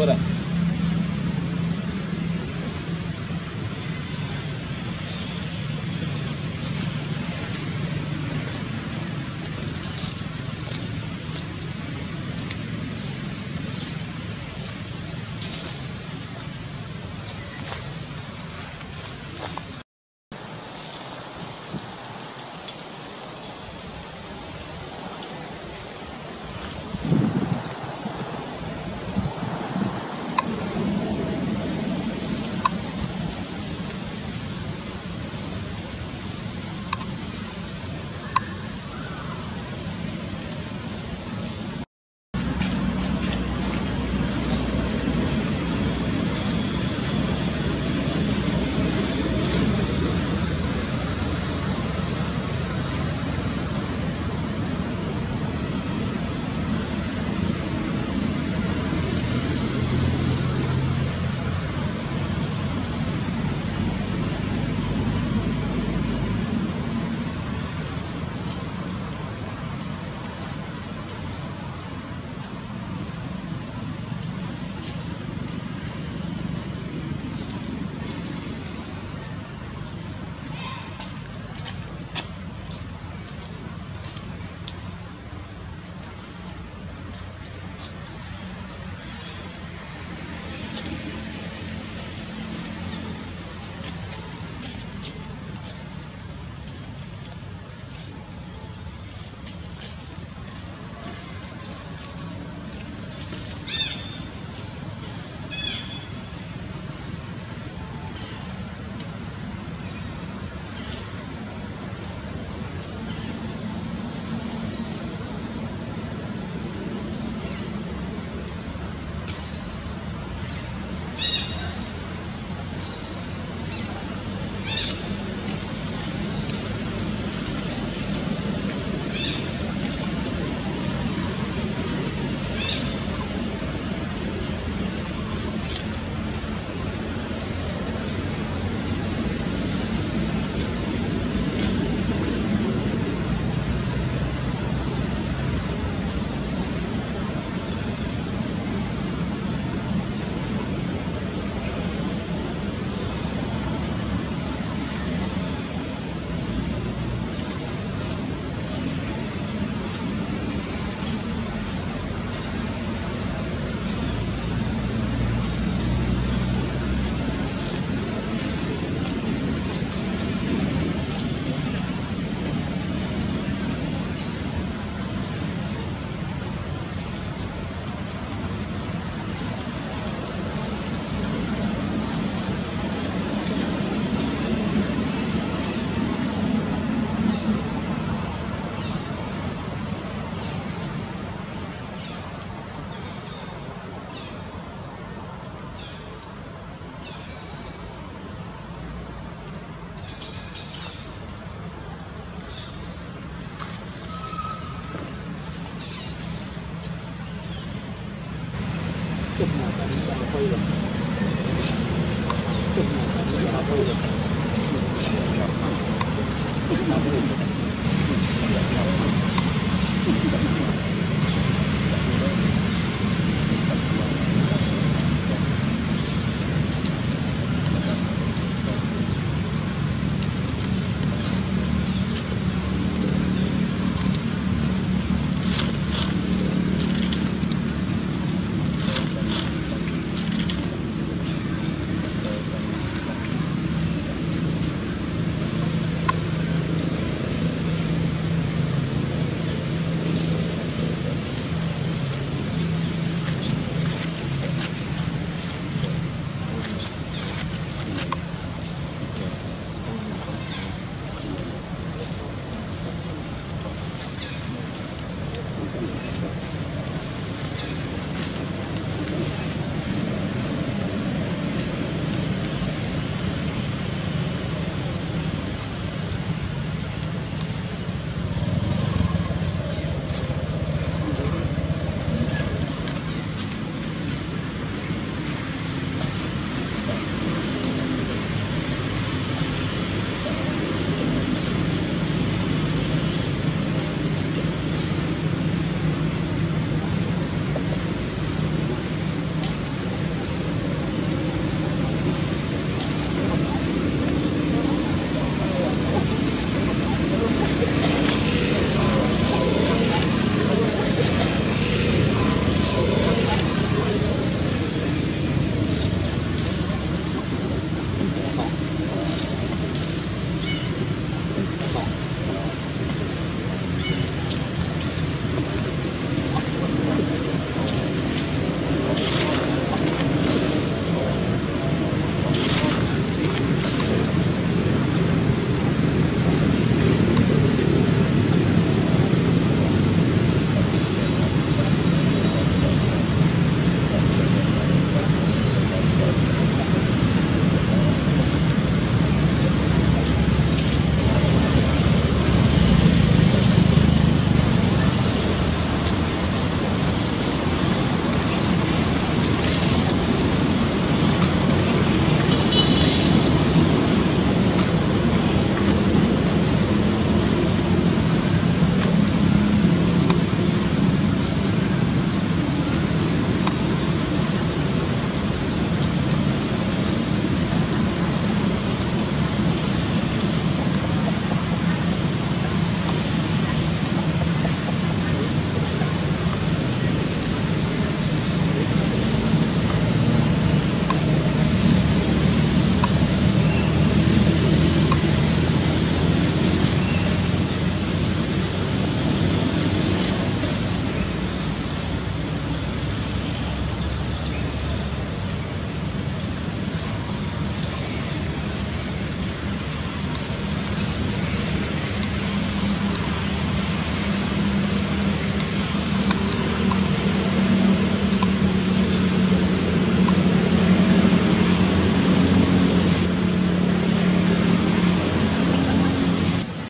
Good. そうです。